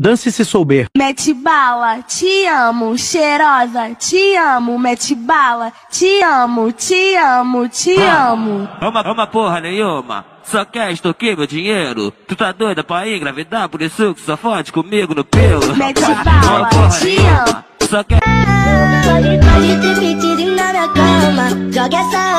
Dance se souber. Mete bala, te amo, cheirosa, te amo, mete bala, te amo, te amo, te amo. Uma, uma porra nenhuma. Só quer extorquir meu dinheiro. Tu tá doida pra engravidar, por isso que só fode comigo no pelo. Mete bala, Uma porra te nenhuma. amo. Só quer. Pode, pode ter pedido na minha cama Joga essa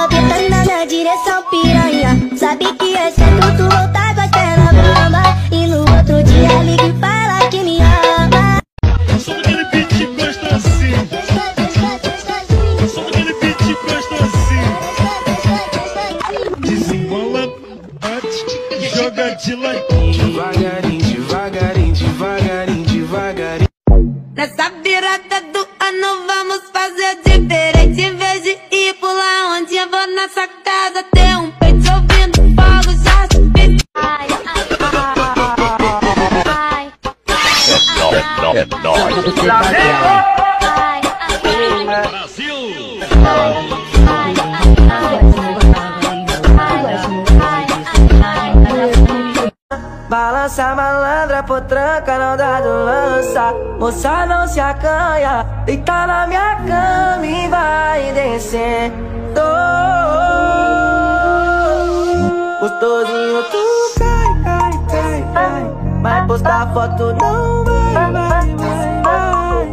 casa Ter um peito ouvindo fogo já subi Ai, ai, ai, ai, ai, ai, Balança malandra, potranca, não dá do lança. Moça não se acanha, deita na minha cama e vai descendo Gostosinho, tu cai, cai, cai, cai. Vai postar foto, não vai, vai,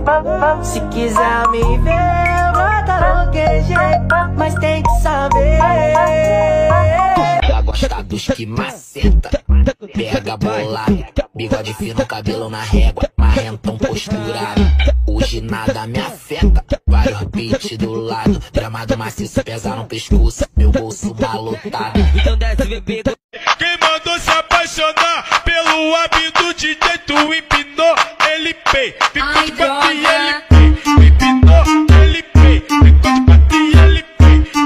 vai, vai. Se quiser me ver, no QG Mas tem que saber. Ela gosta dos que maceta, pega bolada, bigode fino, cabelo na régua, marrentão posturado. Hoje nada me afeta, vários beats do lado, gramado maciço, pesa no pescoço, meu bolso malotado. Então desce, bebê. Quem mandou se apaixonar pelo hábito de tu empinou LP. Ficou de bate LP. Empinou LP. Ficou de bate LP.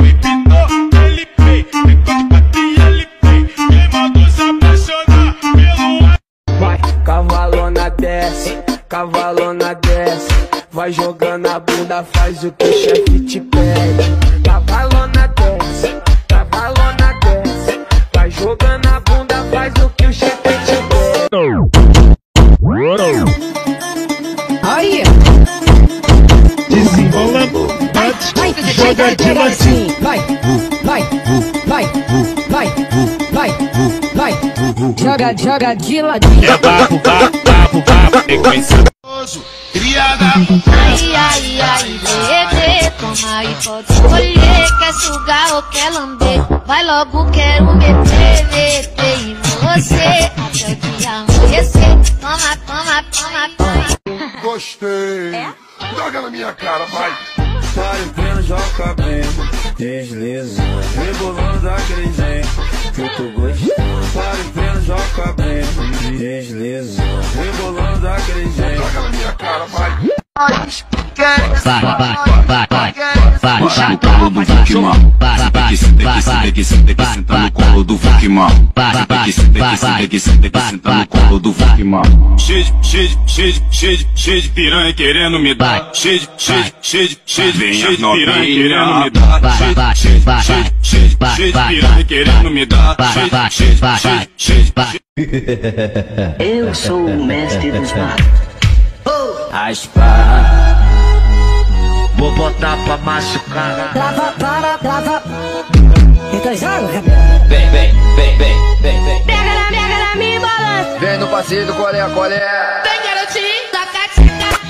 Empinou LP. Ficou de bate LP. Quem mandou se apaixonar pelo hábito Vai, cavalona desce, cavalona desce. Vai jogando a bunda, faz o que o chefe te pede. Cavalona desce, cavalona desce. Vai jogando a bunda, faz o que o chefe te pede. Aí, desembola, bate, joga de ladinho. vai, vai, vai, vai, vai, vai. Joga, joga de ladinho. É papo, papo, papo, papo, sequência. Criada, ai, ai, ai, bebê Toma aí, pode escolher. Quer sugar ou quer lamber? Vai logo, quero meter, meter em você. Até o dia amanhecer Toma, toma, toma, toma gostei. Joga na minha cara, vai. Sai o pleno, joga bem, desliza. Rebolando daquele jeito que eu tô gostando. Sai o pleno, joga bem, desliza. Rebolando daquele jeito. Joga na minha cara, vai vai, vai, vai, vai, vai, vai, colo do Vukimar. Tem que sentar, que sentar, no colo do Vukimar. Tem que sentar, que sentar, no colo do Vukimar. Cheio cheio cheio cheio cheio piranha querendo me dar. Cheio cheio cheio cheio cheio piranha querendo me dar. Cheio de, cheio cheio cheio piranha querendo me dar. Cheio cheio cheio cheio de. Eu sou o mestre dos mares. As. Vou botar pra machucar. Trava, para, trava. Então joga, Vem, vem, vem, vem, vem, vem. Pega na, pega na minha balança Vem no passeio do colé, colé. Vem garotinho, toca, toca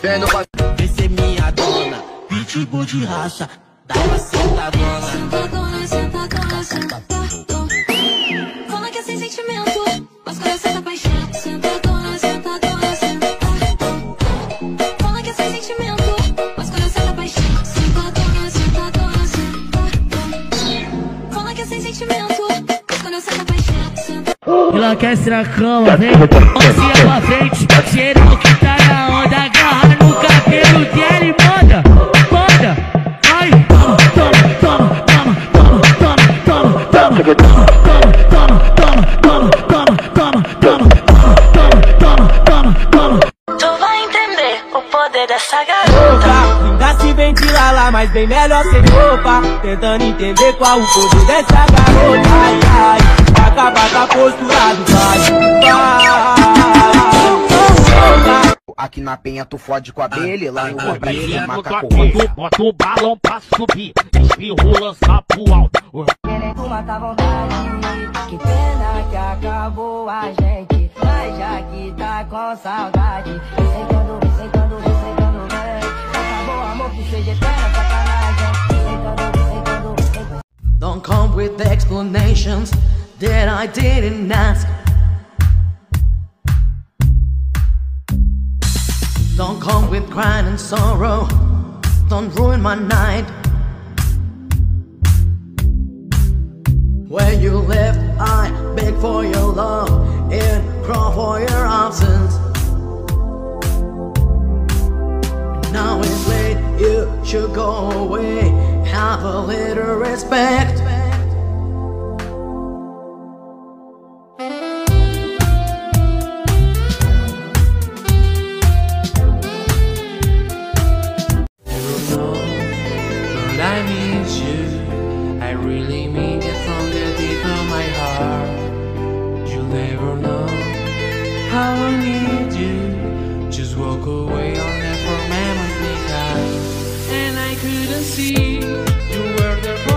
Vem no passeio. Vem ser minha dona, pitbull de raça. Dá uma sentadona. Sentadona, sentadona, sentadona Fala que é sem sentimento Mas coração tá paixão Enlouquece na cama, vem. Mãozinha pra frente, cheirão que tá na onda. Agarra no cabelo dele, manda, manda. Vai, toma, toma, toma, toma, toma, toma, toma, toma, toma, toma, toma, toma, toma, toma, toma, toma, toma. Tu vai entender o poder dessa garota. Ainda se vem de lala, mas bem melhor sem roupa. Tentando entender qual o poder dessa garota. Ai, ai, vai acabar com a postura do vai, vai. Aqui na penha tu fode com a abelha, lá em Uber pra cima, macaco Bota, bota o balão pra subir, espirro lança pro alto. Querendo matar vontade. Que pena que acabou a gente. Mas já que tá com saudade. Vem sentando, vem sentando, vem sentando, vem. Acabou o amor que seja eterna sacanagem. Vem sentando, vem sentando, vem sentando. Don't come with explanations that I didn't ask. Don't come with crying and sorrow. Don't ruin my night. When you left, I begged for your love and crawl for your absence. Now it's late, you should go away. Have a little respect. I need you. Just walk away, I'll never remember me. And I couldn't see you were there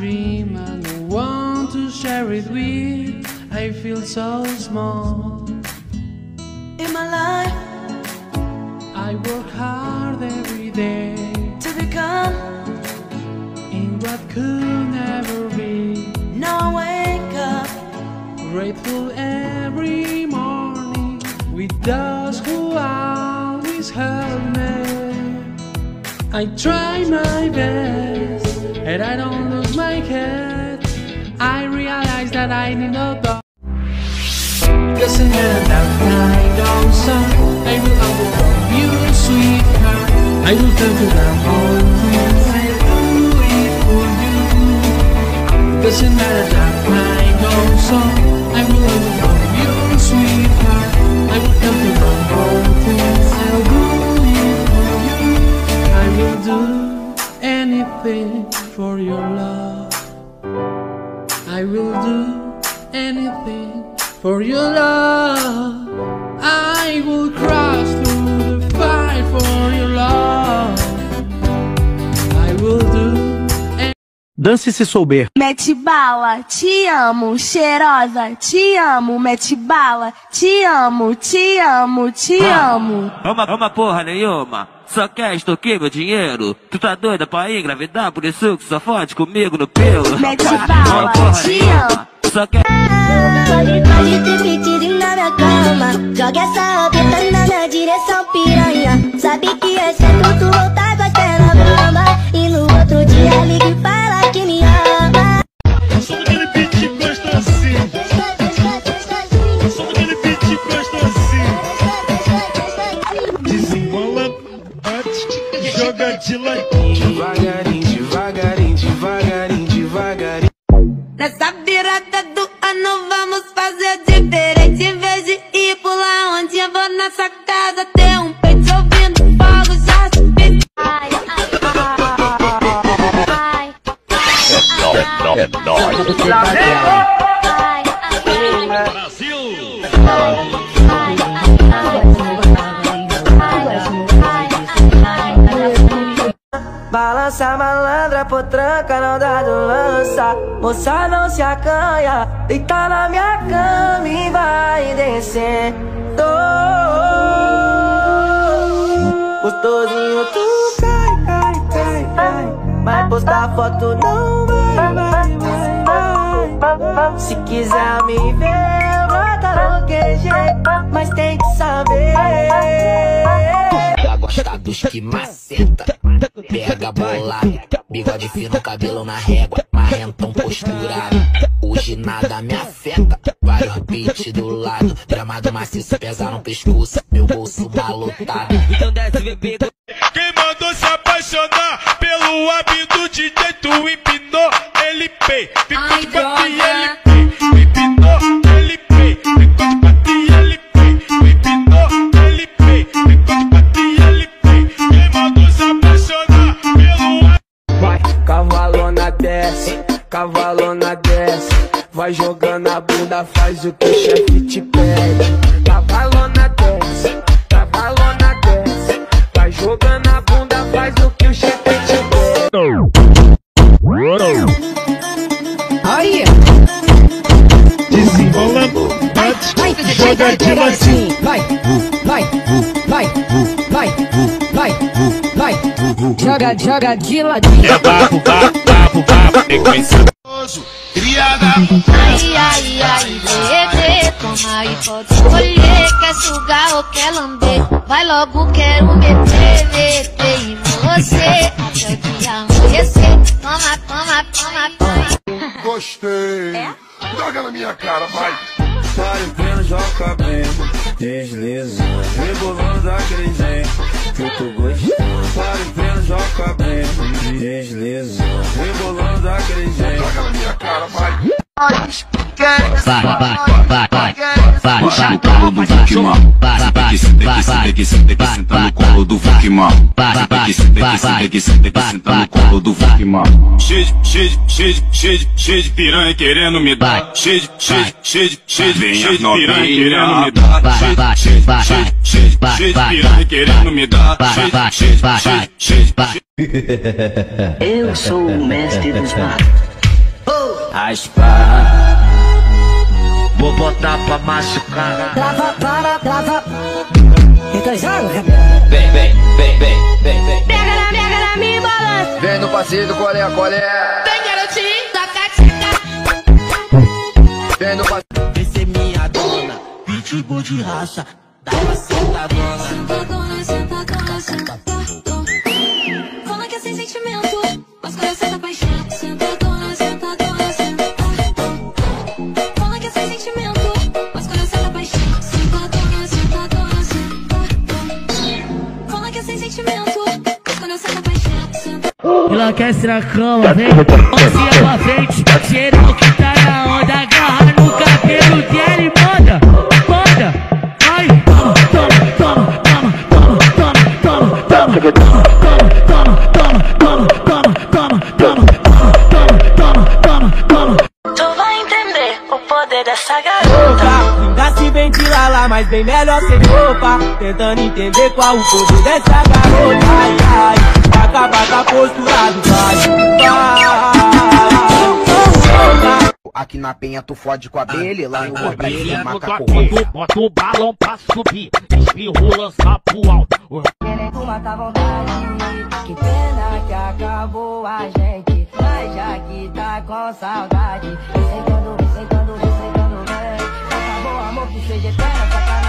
dream and no want to share it with. I feel so small. in my life I work hard every day to become in what could never be. no wake up. Grateful every morning with those who always help me. I try my best and I don't lose my head. I realize that I need no dog. Doesn't matter that night oh, also. I will overcome you, sweetheart. I will turn to the whole things I do it for you. Doesn't matter that night oh, also. I will overcome Dance se souber. Mete bala, te amo, cheirosa, te amo, mete bala, te amo, te amo, te amo. Uma, uma porra nenhuma. Só quer extorquir meu dinheiro. Tu tá doida pra engravidar, por isso que só fode comigo no pelo. Mete Uma bala, porra te nenhuma. amo. Só quer. Pode, pode ter pedido na minha cama. Joga essa rabeta na minha direção, piranha. Sabe que é certo tu voltar com as pernas bamba. E no outro dia liga e fala Moça não se acanha, deita na minha cama e vai descendo. Gostosinho, tu cai, cai, cai, cai. Mas postar foto não vai, vai, vai, vai. Se quiser me ver, brota QG, mas tem que saber. Gosta dos que maceta, pega bolado, bigode fino, cabelo na régua, marrentão posturado. Hoje nada me afeta, vários beats do lado, gramado maciço, pesa no pescoço, meu bolso malotado. Então desce, bebê, Quem mandou se apaixonar pelo hábito do DJ, tu empinou LP. Ficou de e LP. Empinou cavalona desce. Vai jogando a bunda, faz o que o chefe te pede. Cavalona desce, cavalona desce. Vai jogando a bunda, faz o que o chefe te pede. Aí, Desenrolando, vai, joga de latim. Vai, vai, vai, vai, vai, vai. Joga, joga de ladinho. Criada. Ai, ai, ai, bebê, toma aí, pode escolher. Quer sugar ou quer lamber? Vai logo, quero meter, meter em você. Até o dia amanhecer. Toma, toma, toma, toma. Gostei. Joga na minha cara, vai. Em pleno joga bem, deslizando, rebolando daquele jeito que tu gosta. Vai. vai, vai, vai, vai, vai, no colo do Mal. Senta que senta que senta que senta que senta no colo do Mal. Senta que senta que senta que senta que senta no colo do Mal. Cheio cheio cheio cheio cheio de piranha querendo me dar. Cheio cheio cheio cheio cheio de piranha querendo me dar. Cheio de, cheio de, cheio de, piranha querendo me dar. Cheio de, cheio de, Eu sou o mestre dos matos. Raspa. Vou botar pra machucar. Trava, para, trava. Então joga, Vem, vem, vem, vem, vem, vem. Pega na, pega na minha balança. Vem no passeio do colé, colé. Vem, garotinho, toca, toca. Vem no passeio. Vem ser minha dona. Pitbull de raça. Dá uma sentadona. Sentadona, sentadona, sentadona. Fala que é sem sentimento, mas sento a paixão. Enlouquece na cama, vem, mãozinha pra frente. Geral que tá na onda, agarra no cabelo dela e manda, manda. Ai, toma, toma, toma, toma, toma, toma, toma, toma, toma, toma, toma, toma, toma, toma, toma, toma, toma, toma. Tu vai entender o poder dessa garota. Ainda se vem de lala, mas bem melhor sem roupa. Tentando entender qual o poder dessa garota. Ai, ai, pra acabar com a postura do vai. Vai. Aqui na penha tu fode com a abelha, lá no Ele Rodrigo é no macaco toquinho, bota o balão pra subir, espirro lança pro alto. Querem tu mata a vontade. Que pena que acabou a gente. Mas já que tá com saudade. Vem sentando, vem sentando, vem sentando, vem. Acabou o amor que seja eterno.